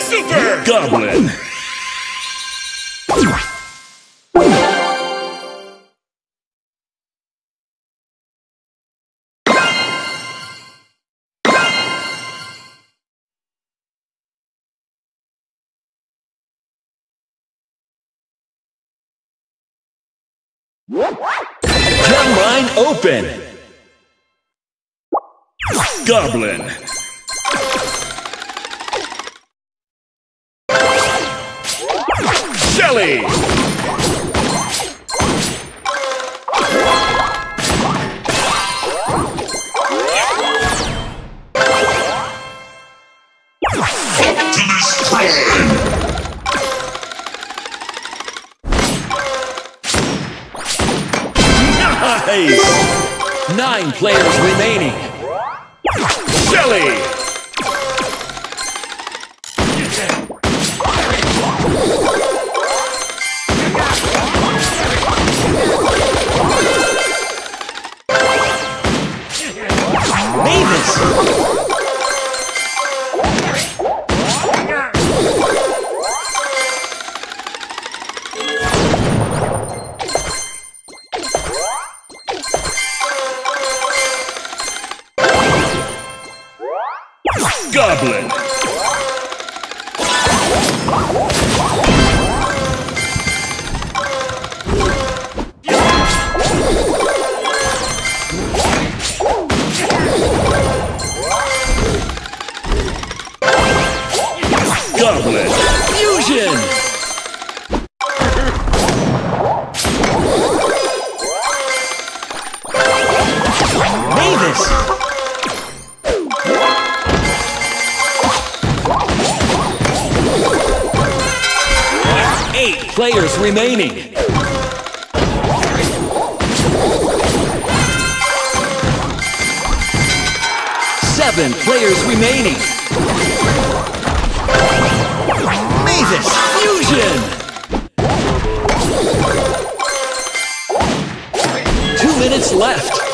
Super Goblin. Gem line open. Goblin. Shelly. Nice! Nine players remaining. Shelly! Players remaining. Seven players remaining. Mavis Fusion! Two minutes left.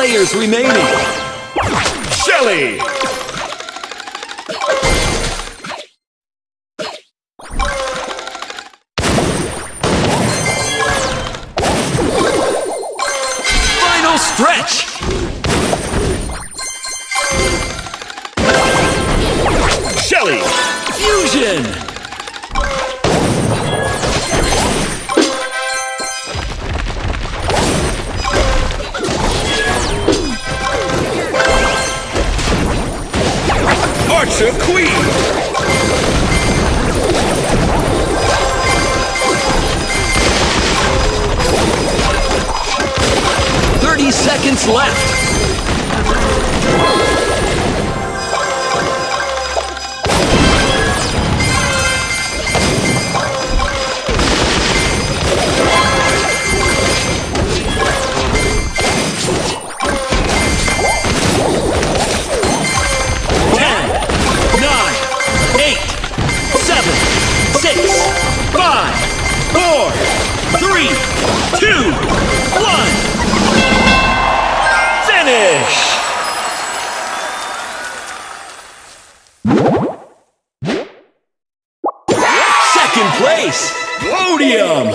Players remaining. Shelly! Final stretch! Shelly! Seconds left. Second place, podium.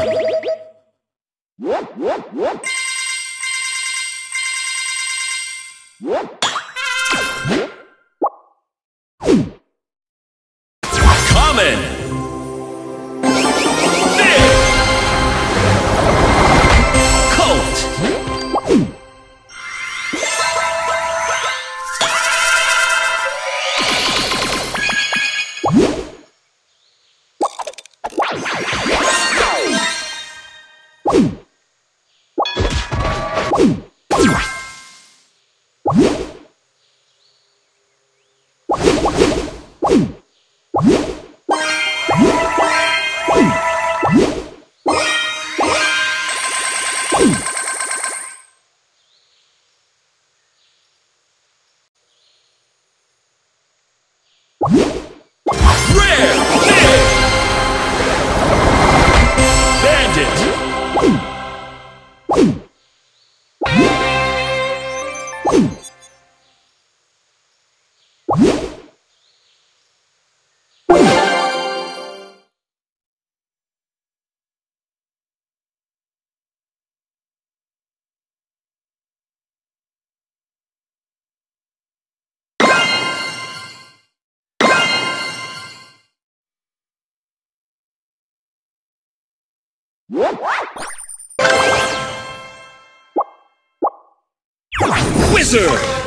Wizard!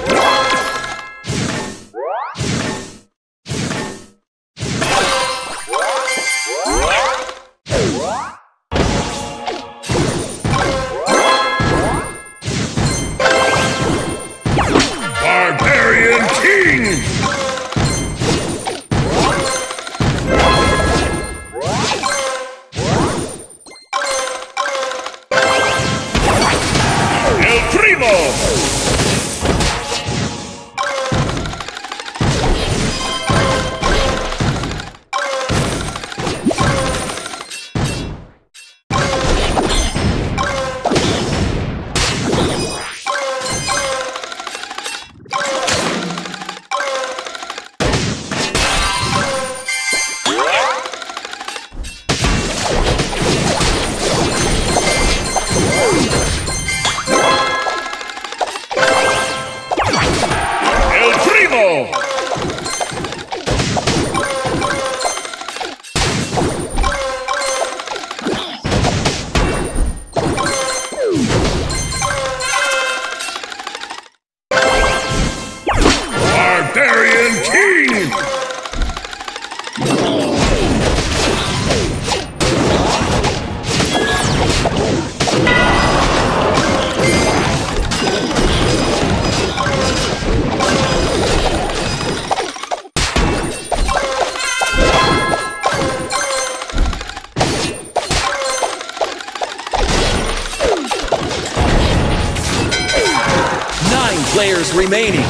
Players remaining.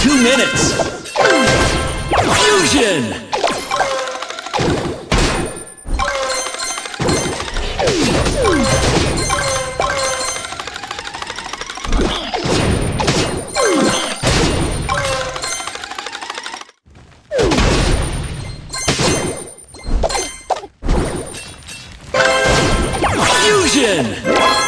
Two minutes. Fusion! Stretch!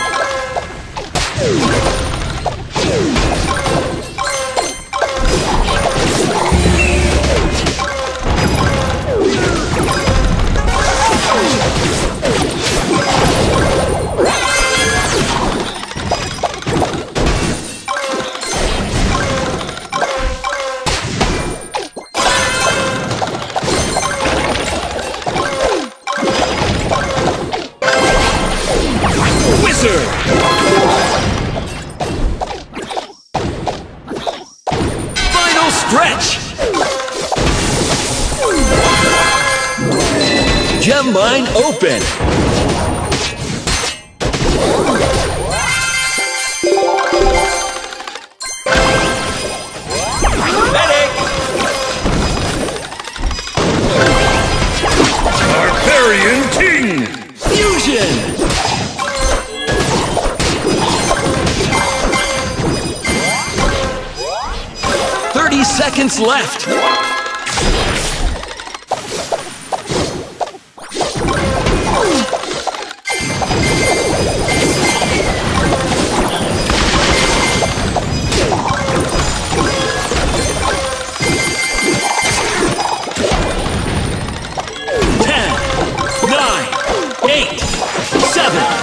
Open! Medic! Barbarian King! Fusion! 30 seconds left. Seven,